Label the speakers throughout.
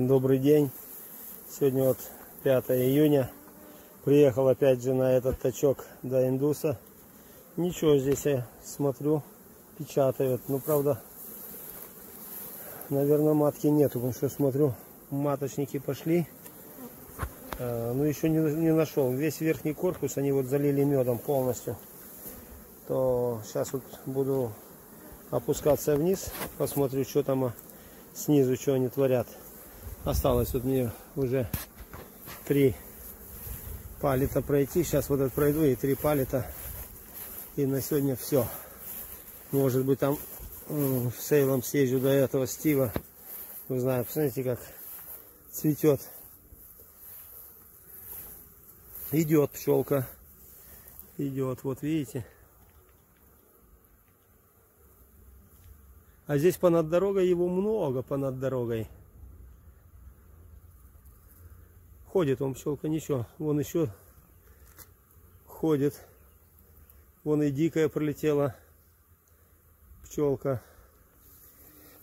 Speaker 1: Добрый день. Сегодня вот 5 июня. Приехал опять же на этот тачок до Индуса. Ничего здесь я смотрю, печатают. Ну, правда, наверное, матки нету, потому что смотрю, маточники пошли. А, ну, еще не, не нашел. Весь верхний корпус они вот залили медом полностью. То сейчас вот буду опускаться вниз, посмотрю, что там снизу, что они творят. Осталось вот мне уже три палита пройти. Сейчас вот этот пройду и три палита. И на сегодня все. Может быть там в сейлом съезжу до этого Стива. Вы знаете, посмотрите, как цветет. Идет пчелка. Идет, вот видите. А здесь понад дорогой его много, понад дорогой. Ходит он, пчелка, ничего. Вон еще ходит. Вон и дикая пролетела пчелка.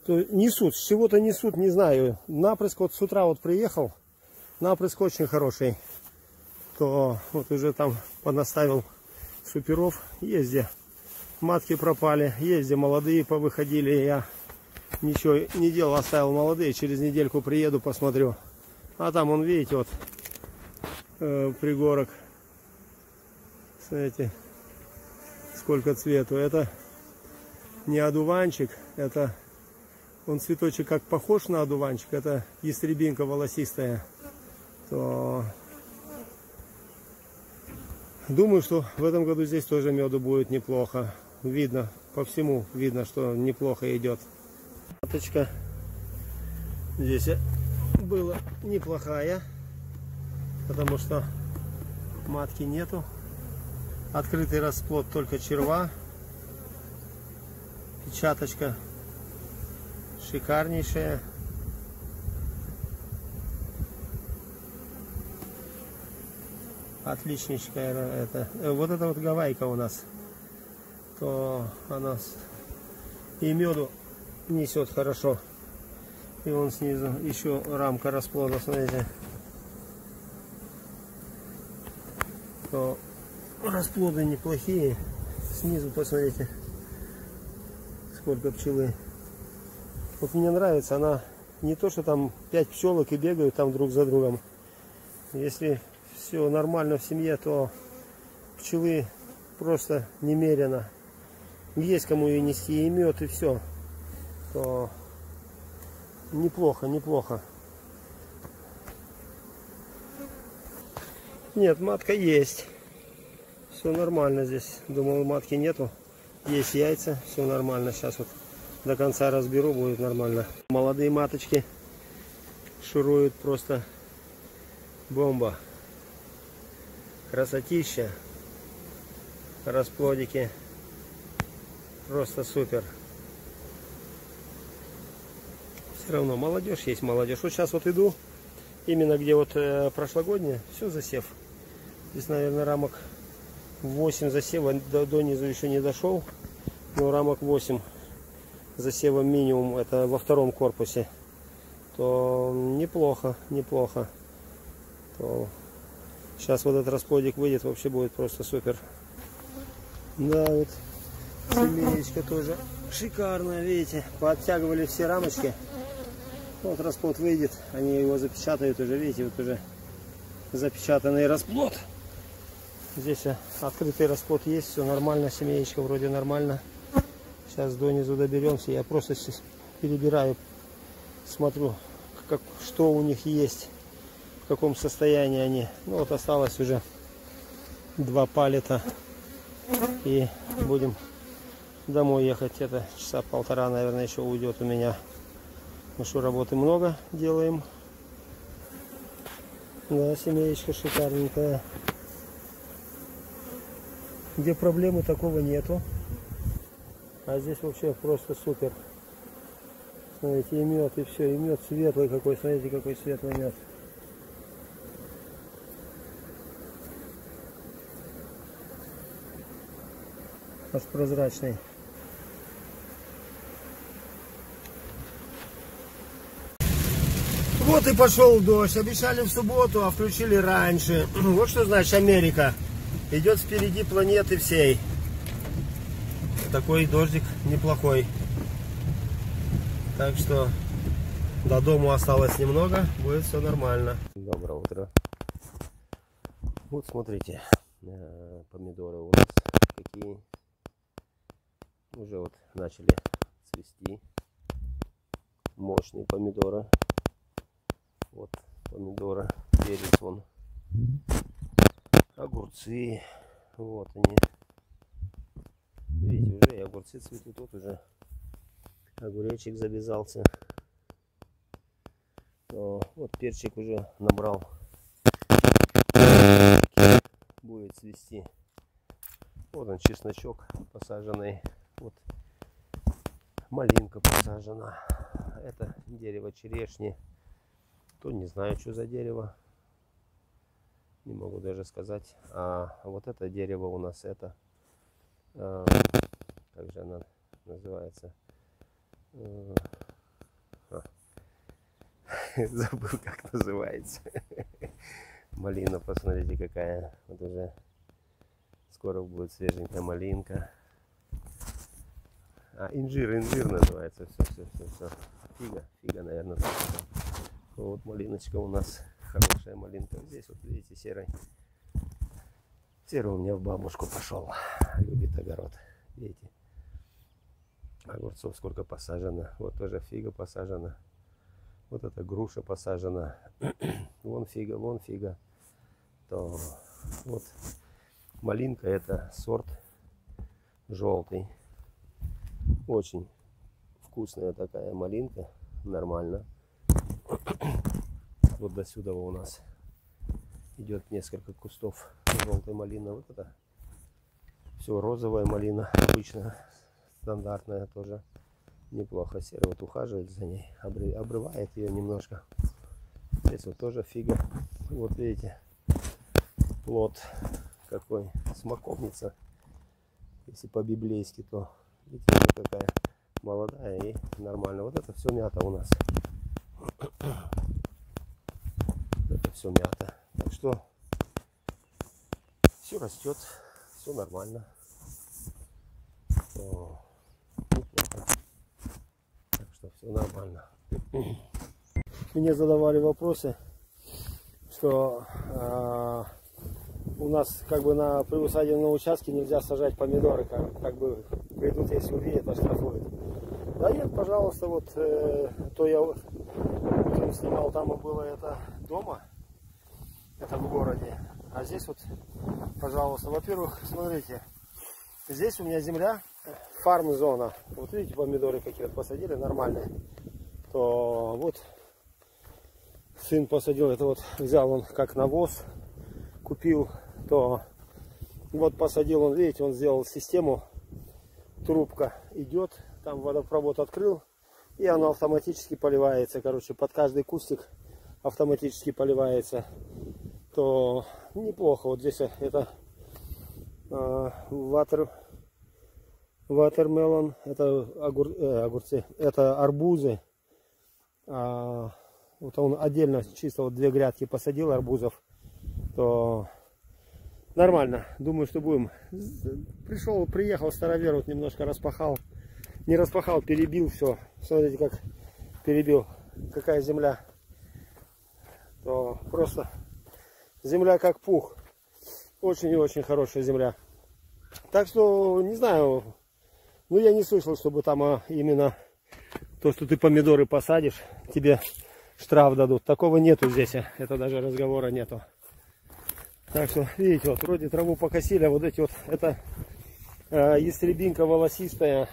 Speaker 1: То несут, с чего-то несут, не знаю. Напрыск вот с утра вот приехал. Напрыск очень хороший. То вот уже там понаставил суперов. Езде матки пропали. Езде молодые повыходили. Я ничего не делал, оставил молодые. Через недельку приеду, посмотрю. А там, он, видите, вот э, пригорок. Смотрите, сколько цвету. Это не одуванчик, это он цветочек как похож на одуванчик, это ястребинка волосистая. То думаю, что в этом году здесь тоже меду будет неплохо. Видно, по всему видно, что неплохо идет. Маточка здесь была неплохая, потому что матки нету. Открытый расплод только черва. Печаточка шикарнейшая. Отличничкая это. Э, вот это вот гавайка у нас. То она и меду несет хорошо. И вон снизу еще рамка расплода, смотрите. То расплоды неплохие. Снизу посмотрите, сколько пчелы. Вот мне нравится, она не то, что там 5 пчелок и бегают там друг за другом. Если все нормально в семье, то пчелы просто немерено. Есть кому и нести, и мед, и все. То Неплохо, неплохо. Нет, матка есть. Все нормально здесь. Думал, матки нету. Есть яйца, все нормально. Сейчас вот до конца разберу, будет нормально. Молодые маточки шуруют просто бомба. Красотища. Расплодики. Просто супер. Все равно молодежь есть молодежь. Вот сейчас вот иду, именно где вот э, прошлогодняя, все засев. Здесь, наверное, рамок 8 засева, до, до еще не дошел, но рамок 8 засева минимум, это во втором корпусе. То неплохо, неплохо. То сейчас вот этот расплодик выйдет, вообще будет просто супер. Да, вот семеечка тоже шикарная, видите, подтягивали все рамочки. Вот расплод выйдет, они его запечатают уже, видите, вот уже запечатанный расплод. Здесь открытый расплод есть, все нормально, семеечка вроде нормально. Сейчас донизу доберемся, я просто перебираю, смотрю, как, что у них есть, в каком состоянии они. Ну вот осталось уже два палета и будем домой ехать. Это часа полтора, наверное, еще уйдет у меня. Ну что, работы много делаем. Да, семеечка шикарненькая. Где проблемы такого нету. А здесь вообще просто супер. Смотрите, и мед, и все, и мед светлый какой, смотрите, какой светлый мед. Аж прозрачный. Вот и пошел дождь. Обещали в субботу, а включили раньше. Вот что значит Америка. Идет впереди планеты всей. Такой дождик неплохой. Так что до дома осталось немного. Будет все нормально. Доброе утро. Вот смотрите. Э, помидоры у нас какие. Уже вот начали цвести. Мощные помидоры. Вот помидоры, перец вон. Огурцы. Вот они. Видите, уже и огурцы цветут. Вот уже огуречек завязался. Вот перчик уже набрал. Будет цвести. Вот он чесночок посаженный. Вот малинка посажена. Это дерево черешни то не знаю, что за дерево. Не могу даже сказать. А вот это дерево у нас это, а, как же она называется? А, забыл, как называется. Малина, посмотрите, какая. Вот уже скоро будет свеженькая малинка. А, инжир, инжир называется. Все, все, все, все. Фига, фига, наверное. Вот малиночка у нас. Хорошая малинка. Здесь вот видите серый. Серый у меня в бабушку пошел. Любит огород. Видите. Огурцов сколько посажено. Вот тоже фига посажена. Вот эта груша посажена. вон фига, вон фига. То вот малинка это сорт желтый. Очень вкусная такая малинка. Нормально. Вот до сюда у нас идет несколько кустов желтой малины. Вот это все розовая малина, обычно стандартная тоже неплохо. Серый вот ухаживает за ней, обрывает ее немножко. Здесь вот тоже фига. Вот видите, плод какой, смоковница. Если по-библейски, то видите, какая молодая и нормально. Вот это все мята у нас. Это все мята. Так что все растет, все нормально. О. Так что все нормально. Мне задавали вопросы, что э, у нас как бы на приусадебном участке нельзя сажать помидоры, как, как бы придут, если увидят, оштрафуют. Да нет, пожалуйста, вот э, то я утром снимал, там и было это дома, это в городе. А здесь вот, пожалуйста, во-первых, смотрите, здесь у меня земля, фарм-зона. Вот видите, помидоры какие вот посадили, нормальные. То вот сын посадил, это вот взял он как навоз, купил, то вот посадил он, видите, он сделал систему, трубка идет, там водопровод открыл, и оно автоматически поливается, короче, под каждый кустик автоматически поливается, то неплохо. Вот здесь это э, ватер, ватермелон, это огур, э, огурцы, это арбузы. А, вот он отдельно чисто вот две грядки посадил арбузов, то нормально. Думаю, что будем. Пришел, приехал старовер, вот немножко распахал не распахал, перебил все. Смотрите, как перебил. Какая земля. То просто земля как пух. Очень и очень хорошая земля. Так что, не знаю, ну я не слышал, чтобы там а, именно то, что ты помидоры посадишь, тебе штраф дадут. Такого нету здесь, а. это даже разговора нету. Так что, видите, вот вроде траву покосили, а вот эти вот, это э, ястребинка волосистая,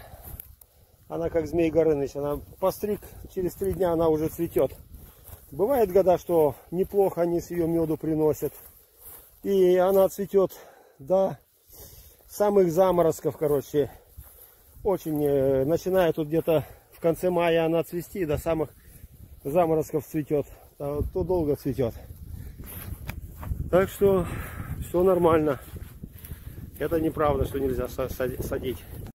Speaker 1: она как змей Горыныч, она постриг, через три дня она уже цветет. Бывает года, что неплохо они с ее меду приносят. И она цветет до самых заморозков, короче. Очень, э, начиная тут где-то в конце мая она цвести, до самых заморозков цветет. А то долго цветет. Так что все нормально. Это неправда, что нельзя садить.